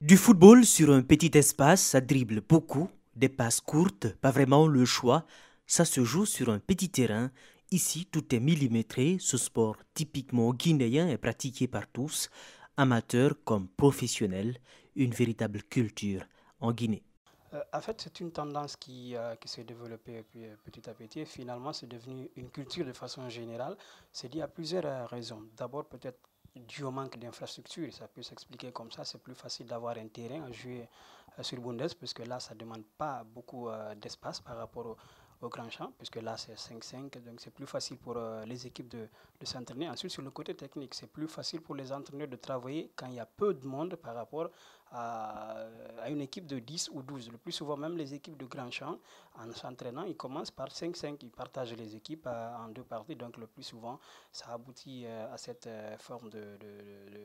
Du football sur un petit espace, ça dribble beaucoup, des passes courtes, pas vraiment le choix, ça se joue sur un petit terrain. Ici, tout est millimétré, ce sport typiquement guinéen est pratiqué par tous, amateurs comme professionnels, une véritable culture en Guinée. Euh, en fait, c'est une tendance qui, euh, qui s'est développée euh, petit à petit. Finalement, c'est devenu une culture de façon générale. C'est dû à plusieurs raisons. D'abord, peut-être dû au manque d'infrastructures, ça peut s'expliquer comme ça. C'est plus facile d'avoir un terrain à jouer sur Bundes, puisque là, ça ne demande pas beaucoup d'espace par rapport au, au grand champ, puisque là c'est 5-5, donc c'est plus facile pour les équipes de, de s'entraîner. Ensuite, sur le côté technique, c'est plus facile pour les entraîneurs de travailler quand il y a peu de monde par rapport à, une équipe de 10 ou 12. Le plus souvent, même les équipes de grand champ, en s'entraînant, ils commencent par 5-5, ils partagent les équipes euh, en deux parties, donc le plus souvent, ça aboutit euh, à cette forme de,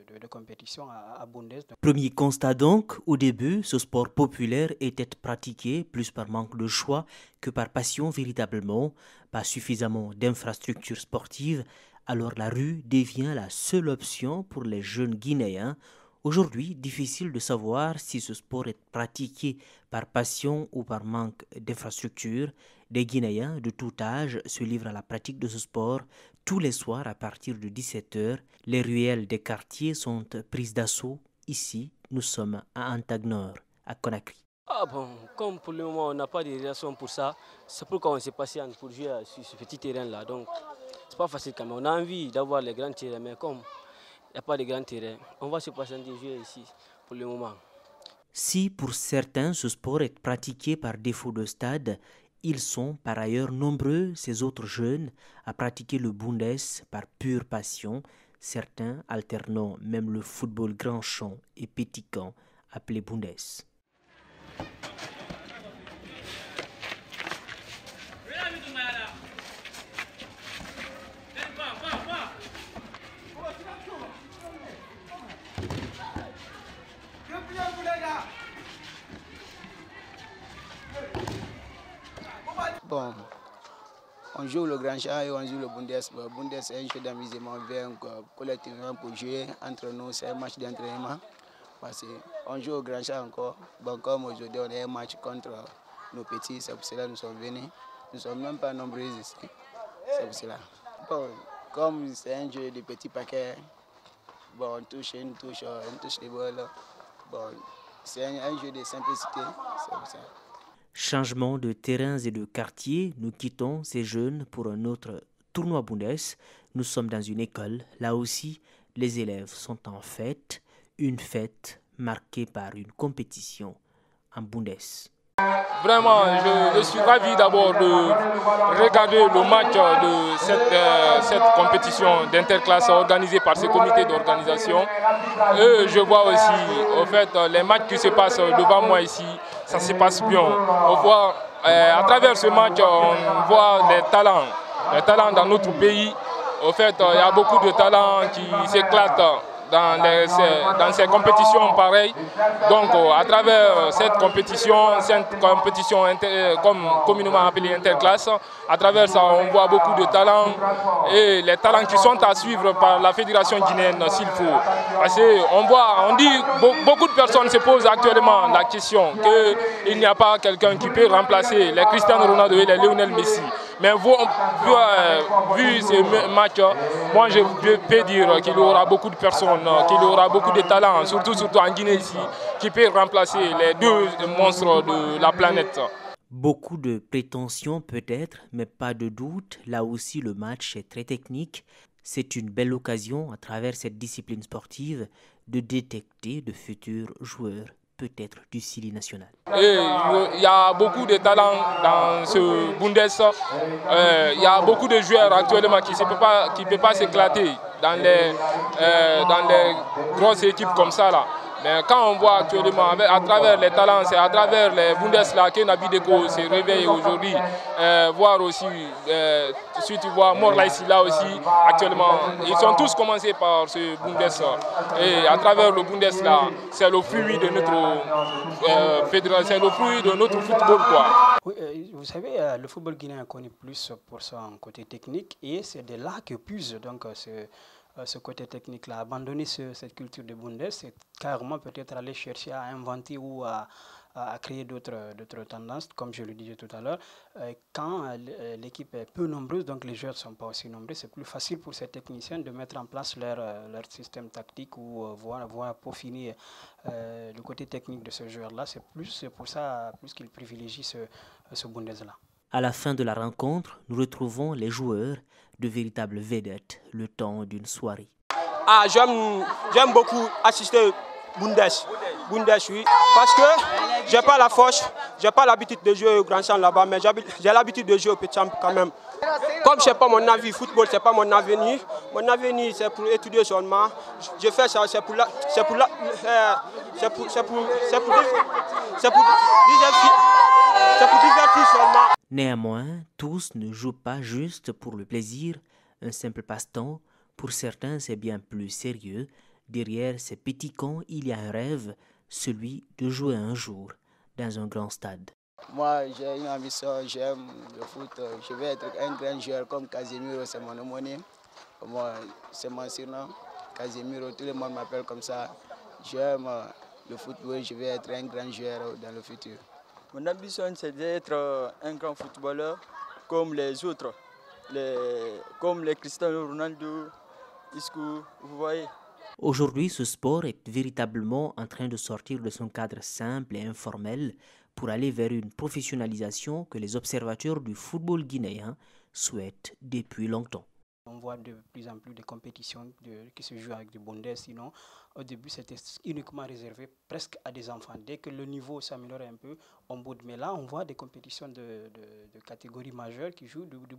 de, de compétition à, à Bundes. Premier constat donc, au début, ce sport populaire était pratiqué plus par manque de choix que par passion véritablement, pas suffisamment d'infrastructures sportives, alors la rue devient la seule option pour les jeunes Guinéens. Aujourd'hui, difficile de savoir si ce sport est pratiqué par passion ou par manque d'infrastructures. Des Guinéens de tout âge se livrent à la pratique de ce sport tous les soirs à partir de 17h. Les ruelles des quartiers sont prises d'assaut. Ici, nous sommes à Antagnor, à Conakry. Ah bon, comme pour le moment on n'a pas de relation pour ça, c'est pourquoi on s'est passé pour jouer sur ce petit terrain-là. Donc c'est pas facile quand même. On a envie d'avoir les grands terrains, mais comme n'y a pas de grands terrains, on va se ici pour le moment. Si pour certains ce sport est pratiqué par défaut de stade, ils sont par ailleurs nombreux, ces autres jeunes, à pratiquer le bundes par pure passion, certains alternant même le football grand champ et pétiquant appelé bundes. Bon, on joue le grand chat et on joue le Bundes. Le Bundes est un jeu d'amusement, on vient collectivement pour jouer entre nous, c'est un match d'entraînement. Parce qu'on joue au grand chat encore. Bon, comme aujourd'hui on a un match contre nos petits, c'est pour cela que nous sommes venus. Nous ne sommes même pas nombreux ici. C'est pour cela. Bon, comme c'est un jeu de petits paquets, bon, on touche, on touche, on touche les balles. Bon, c'est un, un, jeu de simplicité, c'est pour ça. Changement de terrains et de quartiers, nous quittons ces jeunes pour un autre tournoi Bundes. Nous sommes dans une école. Là aussi, les élèves sont en fête, une fête marquée par une compétition en Bundes. Vraiment, je, suis ravi d'abord de regarder le match de cette, euh, cette compétition d'interclasse organisée par ce comité d'organisation. Et je vois aussi, au fait, les matchs qui se passent devant moi ici, ça se passe bien. On voit, euh, à travers ce match, on voit les talents, les talents dans notre pays. Au fait, il y a beaucoup de talents qui s'éclatent dans, dans ces compétitions pareilles. Donc à travers cette compétition, cette compétition inter, comme communément appelée interclasse, à travers ça on voit beaucoup de talents et les talents qui sont à suivre par la fédération guinéenne s'il faut. Parce qu'on voit, on dit, beaucoup de personnes se posent actuellement la question qu'il n'y a pas quelqu'un qui peut remplacer les Cristiano Ronaldo et les Lionel Messi. Mais vu, vu ces matchs, moi je peux dire qu'il y aura beaucoup de personnes, qu'il y aura beaucoup de talents, surtout, surtout en Guinée qui peuvent remplacer les deux monstres de la planète. Beaucoup de prétentions peut-être, mais pas de doute. Là aussi, le match est très technique. C'est une belle occasion, à travers cette discipline sportive, de détecter de futurs joueurs peut-être du Sili national. Il y a beaucoup de talents dans ce Bundes. Euh, il y a beaucoup de joueurs actuellement qui ne peuvent pas s'éclater dans les, euh, dans les grosses équipes comme ça. Là. Mais quand on voit actuellement, à travers les talents, c'est à travers les Bundesliga que Nabi Deko s'est réveillé aujourd'hui. Euh, voir aussi, euh, si tu vois Morla ici, là aussi, actuellement, ils sont tous commencés par ce Bundesliga. Et à travers le Bundesliga, c'est le fruit de notre euh, c'est le fruit de notre football. Euh, vous savez, euh, le football guinéen connaît plus pour son côté technique et c'est de là que puise donc, ce, ce côté technique-là. Abandonner cette culture de Bundes, c'est carrément peut-être aller chercher à inventer ou à, créer d'autres tendances, comme je le disais tout à l'heure. Euh, quand euh, euh, l'équipe est peu nombreuse, donc les joueurs ne sont pas aussi nombreux, c'est plus facile pour ces techniciens de mettre en place leur, système tactique ou voir, voir peaufiner le côté technique de ce joueur-là. C'est plus pour ça plus qu'il privilégie ce, ce Bundes-là. À la fin de la rencontre, nous retrouvons les joueurs de véritables vedettes le temps d'une soirée. Ah, j'aime beaucoup assister Bundes. Parce que j'ai pas la force, j'ai pas l'habitude de jouer au grand champ là-bas, mais j'ai l'habitude de jouer au petit champ quand même. Comme sais pas mon avis, football c'est pas mon avenir. Mon avenir c'est pour étudier seulement. Je fais ça, c'est pour la, c'est pour la, euh, c'est pour, c'est pour, c'est pour, c'est pour, c'est pour divertir seulement. Néanmoins, tous ne jouent pas juste pour le plaisir, un simple passe-temps. Pour certains, c'est bien plus sérieux. Derrière ces petits camps, il y a un rêve, celui de jouer un jour dans un grand stade. Moi, j'ai une ambition, j'aime le foot. Je vais être un grand joueur comme Casemiro, c'est mon homonyme. Moi, c'est mon surnom. Casemiro, tout le monde m'appelle comme ça. J'aime le football, je vais être un grand joueur dans le futur. Mon ambition, c'est d'être un grand footballeur comme les autres, les, comme les Cristiano Ronaldo, Isco, vous voyez. Aujourd'hui, ce sport est véritablement en train de sortir de son cadre simple et informel pour aller vers une professionnalisation que les observateurs du football guinéen souhaitent depuis longtemps. On voit de plus en plus de compétitions qui se jouent avec du bondés, sinon au début c'était uniquement réservé presque à des enfants. Dès que le niveau s'améliore un peu, on boude. Mais là, on voit des compétitions de, de, catégorie majeure qui jouent du, du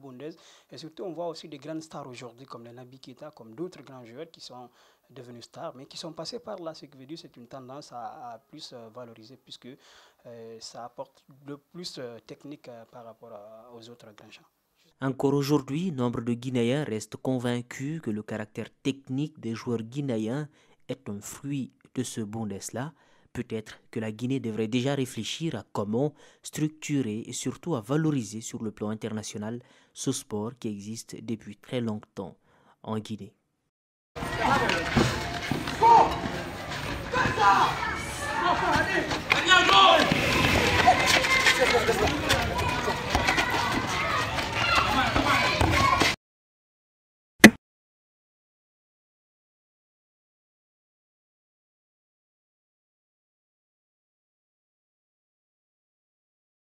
Et surtout, on voit aussi des grandes stars aujourd'hui comme les Nabi Keita, comme d'autres grands joueurs qui sont devenus stars, mais qui sont passés par là. Ce qui veut dire c'est une tendance à, plus euh, valoriser puisque euh, ça apporte de plus euh, technique par rapport aux autres grands champs. Encore aujourd'hui, nombre de Guinéens restent convaincus que le caractère technique des joueurs guinéens est un fruit de ce Bundes-là. Peut-être que la Guinée devrait déjà réfléchir à comment structurer et surtout à valoriser sur le plan international ce sport qui existe depuis très longtemps en Guinée.